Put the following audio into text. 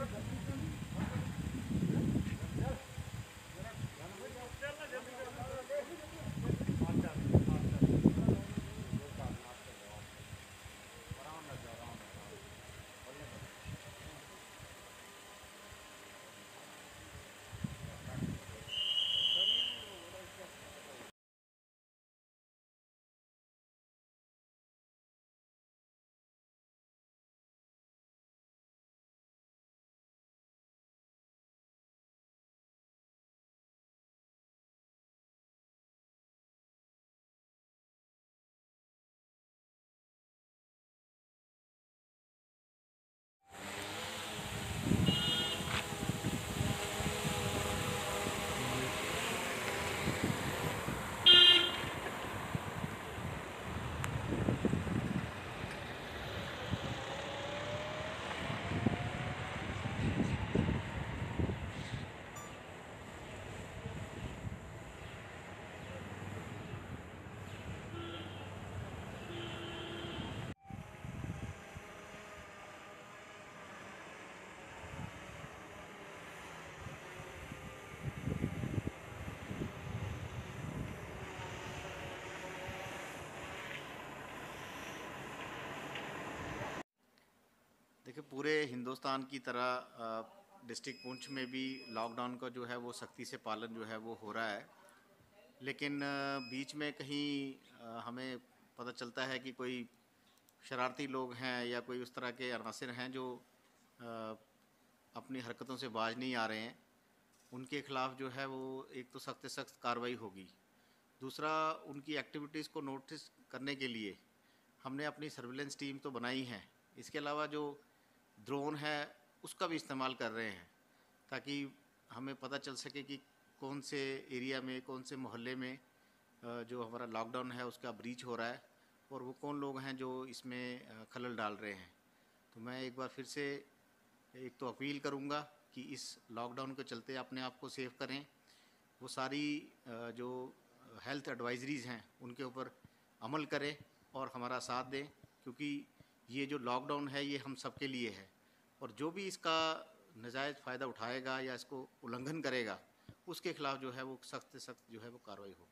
perfect. देखिए पूरे हिंदुस्तान की तरह डिस्ट्रिक्ट पुंछ में भी लॉकडाउन का जो है वो सख्ती से पालन जो है वो हो रहा है। लेकिन बीच में कहीं हमें पता चलता है कि कोई शरारती लोग हैं या कोई उस तरह के अनासर हैं जो अपनी हरकतों से बाज नहीं आ रहे हैं, उनके खिलाफ जो है वो एक तो सख्त सख्त कार्रवाई होगी। दूसरा, उनकी एक्टिविटीज़ को नोटिस करने के लिए हमने अपनी सर्विलेंस टीम तो बनाई है। इसके अलावा जो ड्रोन है, उसका भी इस्तेमाल कर रहे हैं, ताकि हमें पता चल सके कि कौन से एरिया में, कौन से मोहल्ले में जो हमारा लॉकडाउन है, उसका ब्रीच हो रहा है, और वो कौन लोग हैं जो इसमें खलल डाल रहे हैं। तो मैं एक बार फिर से एक तो अपील करूँगा कि इस लॉकडाउन के चलते अपने आप को सेव करें। वो सारी जो हेल्थ एडवाइजरीज़ हैं, उनके ऊपर अमल करें और हमारा साथ दें, क्योंकि ये जो लॉकडाउन है, ये हम सबके लिए है। और जो भी इसका नजायज़ फ़ायदा उठाएगा या इसको उल्लंघन करेगा, उसके खिलाफ जो है वो सख्त से सख्त जो है वो कार्रवाई हो